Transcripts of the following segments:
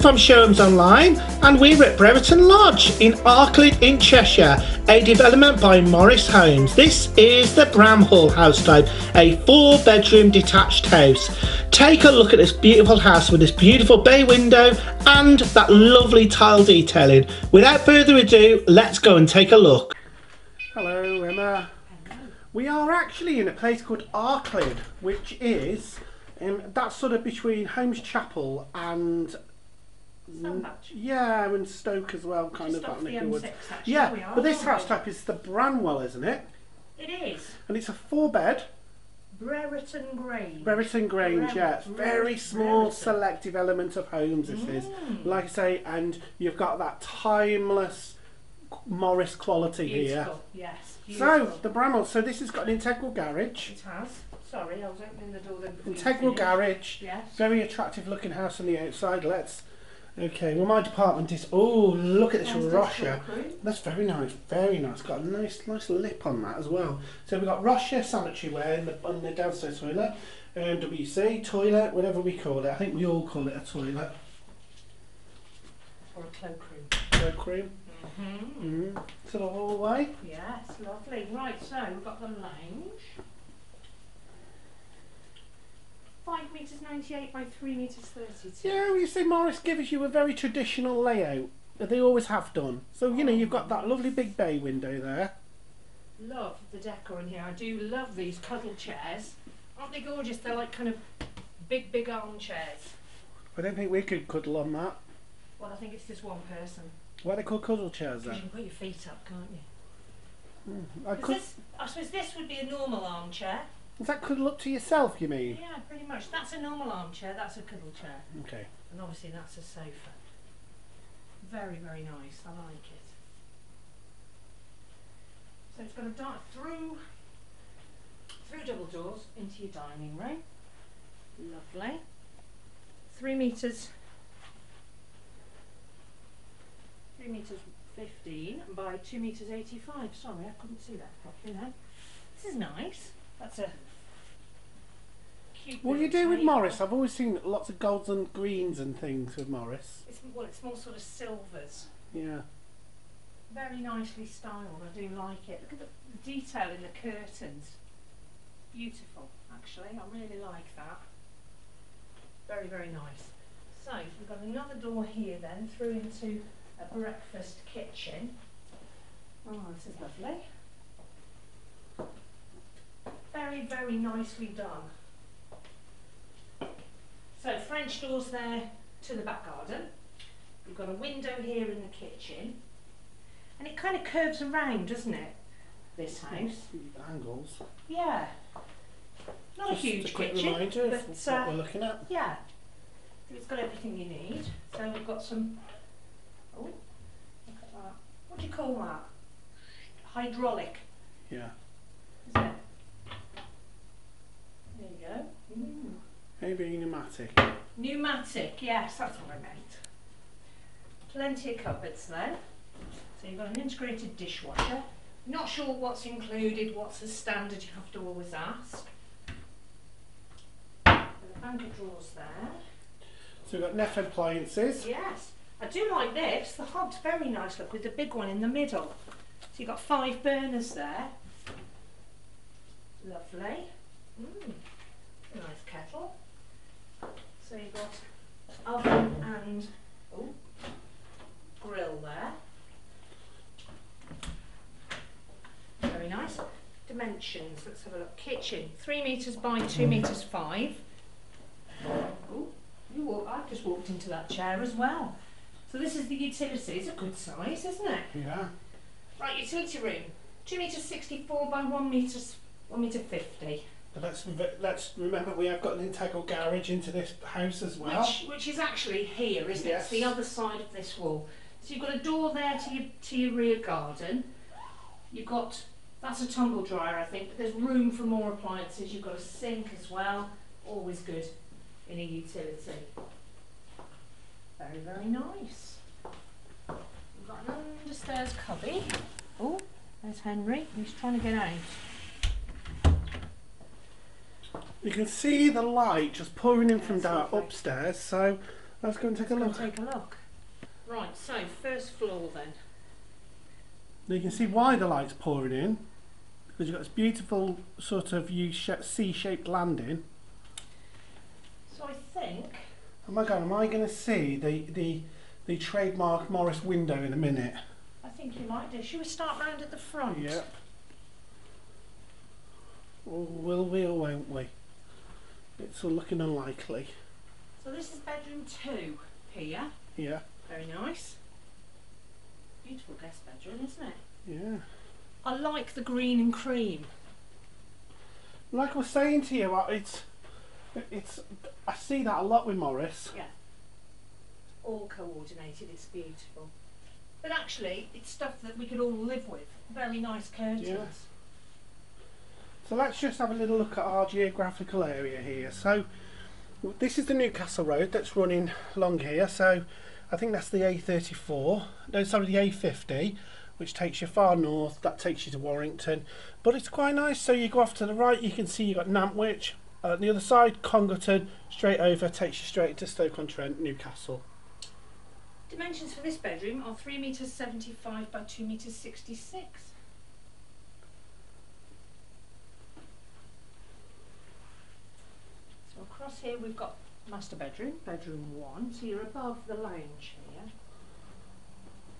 from Showhomes Online and we're at Brereton Lodge in Arclid in Cheshire, a development by Morris Homes. This is the Bramhall house type, a four bedroom detached house. Take a look at this beautiful house with this beautiful bay window and that lovely tile detailing. Without further ado, let's go and take a look. Hello Emma. We are actually in a place called Arclid, which is um, that's sort of between Holmes Chapel and Sandbach. yeah, and Stoke as well, kind Just of off that the neck of the woods. M6 actually. Yeah, we are, but this aren't house we? type is the Bramhall, isn't it? It is. And it's a four bed, Brereton Grange. Brereton Grange. Yeah, it's Brereton. very small, Brereton. selective element of homes. This is, Mm. like I say, and you've got that timeless Morris quality here. Beautiful. Yes. So Beautiful. the Bramhall. So this has got an integral garage. it has. Sorry, I was opening the door then. Integral garage. Yes. Very attractive looking house on the outside. Let's. Okay, well my department is. Oh, look at this the Russia. That's very nice, very nice. Got a nice, nice lip on that as well. So we've got Russia sanitary ware in the, on the downstairs toilet, um, WC toilet, whatever we call it. I think we all call it a toilet. Or a cloakroom. Cloakroom. Mm-hmm. Mm-hmm. To the hallway. Yes, lovely. Right, so we've got the lounge. Five metres ninety-eight by three metres thirty-two. Yeah, well, you see, Morris gives you a very traditional layout. that They always have done. So you know, you've got that lovely big bay window there. Love the decor in here. I do love these cuddle chairs. Aren't they gorgeous? They're like kind of big, big armchairs. I don't think we could cuddle on that. Well, I think it's just one person. Why are they called cuddle chairs Because you can put your feet up, can't you? Hmm, I 'Cause could. This, I suppose this would be a normal armchair. Is that cuddle up to yourself? You mean? Yeah, pretty much. That's a normal armchair. That's a cuddle chair. Okay. And obviously that's a sofa. Very, very nice. I like it. So it's got a di- through through double doors into your dining room. Lovely. Three meters. Three meters fifteen by two meters eighty-five. Sorry, I couldn't see that properly then. This is nice. That's a cute. What do you do with. Morris? I've always seen lots of golds and greens and things with Morris. It's well, it's more sort of silvers. Yeah. Very nicely styled. I do like it. Look at the, the detail in the curtains. Beautiful, actually. I really like that. Very, very nice. So we've got another door here then through into a breakfast kitchen. Oh, this is lovely. Very, very nicely done. So French doors there to the back garden. We've got a window here in the kitchen. And it kind of curves around, doesn't it? This house. Angles. Yeah. Not Just a huge a quick kitchen. reminder of but, what uh, we're looking at. Yeah. It's got everything you need. So we've got some. Oh, look at that. What do you call that? Hydraulic, Yeah. is it? There you go. Mm. Maybe pneumatic. Pneumatic, yes, that's what I meant. Plenty of cupboards there. So you've got an integrated dishwasher. Not sure what's included, what's the standard, you have to always ask. A bank of drawers there. So we've got Neff appliances. Yes, I do like this. The hob's very nice look with the big one in the middle. So you've got five burners there. Lovely. Mm. Nice. So you've got oven and oh, grill there. Very nice. Dimensions. Let's have a look. Kitchen, three meters by two meters five. Oh, you walk, I've just walked into that chair as well. So this is the utility. It's a good size, isn't it? Yeah. Right, utility room. Two meters sixty-four by one meters one meter fifty. Let's let's remember we have got an integral garage into this house as well. Which which is actually here, isn't it? It's the other side of this wall. So you've got a door there to your to your rear garden. You've got that's a tumble dryer, I think, but there's room for more appliances. You've got a sink as well. Always good in a utility. Very, very nice. We've got an understairs cubby. Oh, there's Henry. He's trying to get out. You can see the light just pouring in from down upstairs. So Let's go and take a Let's go look. take a look. Right, so first floor then. Now you can see why the light's pouring in because you've got this beautiful sort of U C-shaped landing. So I think Oh my god, am I going to see the, the the trademark Morris window in a minute? I think you might do. Should we start round at the front? Yep. Will we or won't we? It's all looking unlikely. So this is bedroom two here. Yeah. Very nice. Beautiful guest bedroom, isn't it? Yeah. I like the green and cream. Like I was saying to you, I- it's it's I see that a lot with Morris. Yeah. All coordinated, it's beautiful. But actually, it's stuff that we could all live with. Very nice curtains. Yeah. So let's just have a little look at our geographical area here. So this is the Newcastle Road that's running along here. So I think that's the A34. No, sorry, the A50, which takes you far north. That takes you to Warrington. But it's quite nice. So you go off to the right, you can see you've got Nantwich. Uh, the other side, Congleton, straight over, takes you straight into Stoke-on-Trent, Newcastle. Dimensions for this bedroom are 3 metres 75 by 2 metres 66. Here we've got master bedroom, bedroom 1. So you're above the lounge here.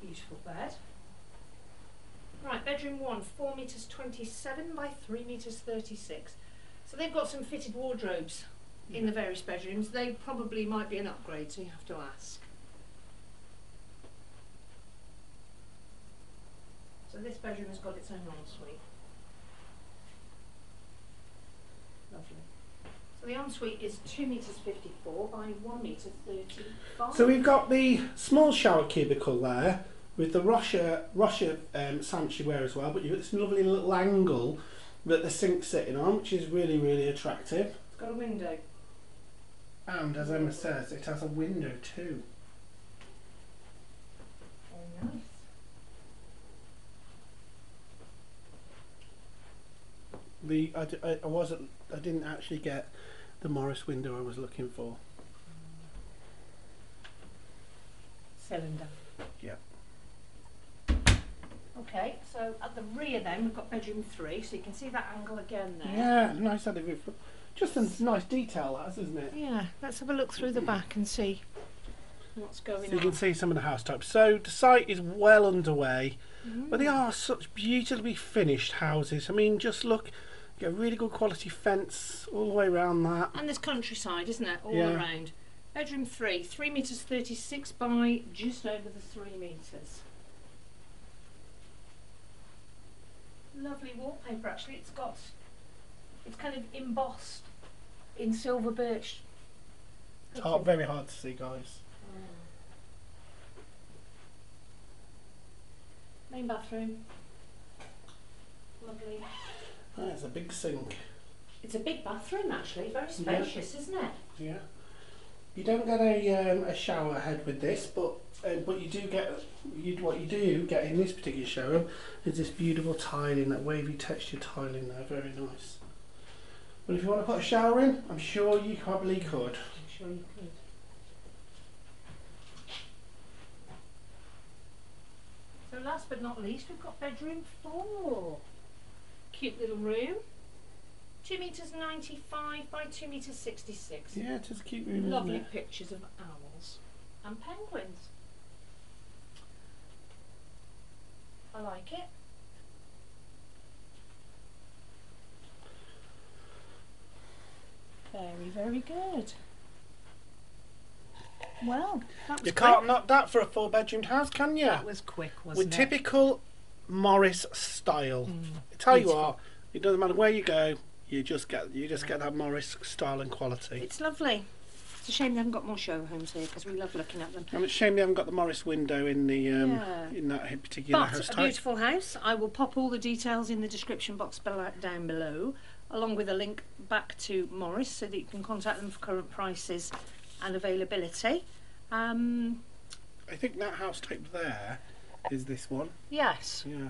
Beautiful bed. Right, bedroom 1, 4 metres 27 by 3 metres 36. So they've got some fitted wardrobes in the various bedrooms. They probably might be an upgrade, so you have to ask. So this bedroom has got its own ensuite. Lovely. The ensuite is 2 metres 54 by 1 metre 35. So we've got the small shower cubicle there with the Russia Russia um, sanctuary as well, but you've got this lovely little angle that the sink's sitting on, which is really really attractive. It's got a window. And as Emma says, it has a window too. Very nice. The I, I- I wasn't I didn't actually get the Morris window I was looking for. Cylinder. Yep. Okay, so at the rear then we've got bedroom 3, so you can see that angle again there. Yeah, nice added view. Just a nice detail, that isn't it? Yeah, let's have a look through the back and see what's going So you can see some of the house types. So the site is well underway. Mm. But they are such beautifully finished houses. I mean, just look, you get a really good quality fence all the way around that. And there's countryside, isn't it, all Yeah. around. Bedroom 3, 3 metres 36 by just over the 3 metres. Lovely wallpaper actually, it's got, it's kind of embossed in silver birch. It's hard, very hard to see, guys. Main bathroom. Lovely. There's a big sink. It's a big bathroom actually, very Yeah. spacious, isn't it? Yeah. You don't get a um, a shower head with this, but uh, but you do get you what you do get in this particular showroom is this beautiful tiling, that wavy texture tiling there, very nice. But if you want to put a shower in, I'm sure you probably could. I'm sure you could. So last but not least, we've got bedroom four. Cute little room. Two metres ninety-five by two metres sixty-six. Yeah, just cute moving. Lovely Isn't it? pictures of owls and penguins. I like it. Very, very good. Well, that was You quick. can't knock that for a four bedroomed house, can you? That was quick, wasn't With it? typical Morris style. Mm, I tell you beautiful. what, it doesn't matter where you go, you just get you just get that Morris style and quality. It's lovely. It's a shame they haven't got more show homes here because we love looking at them. And it's a shame they haven't got the Morris window in the um, Yeah. in that particular house But a type. beautiful house. I will pop all the details in the description box below, down below, along with a link back to Morris so that you can contact them for current prices and availability. Um, I think that house type there is this one. yes. Yeah.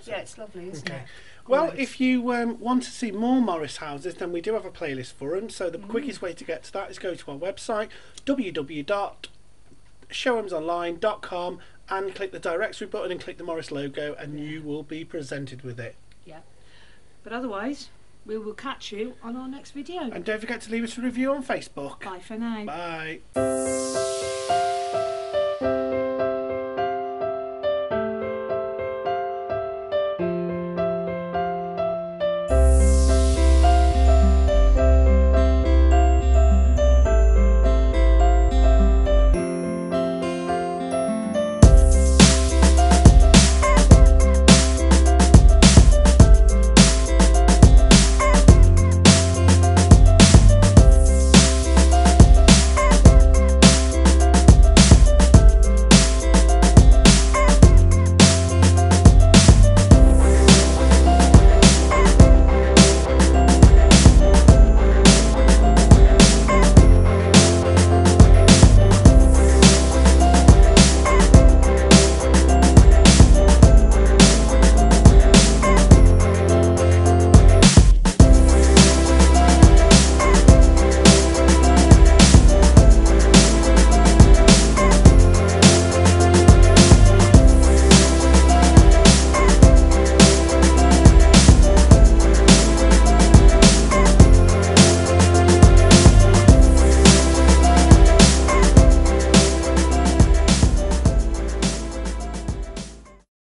So- Yeah, it's lovely, isn't Okay. it? Well, if you um, want to see more Morris houses, then we do have a playlist for them. So the Mm. quickest way to get to that is go to our website www.showhomesonline.com and click the directory button and click the Morris logo, and you will be presented with it. Yeah. But otherwise, we will catch you on our next video. And don't forget to leave us a review on Facebook. Bye for now. Bye.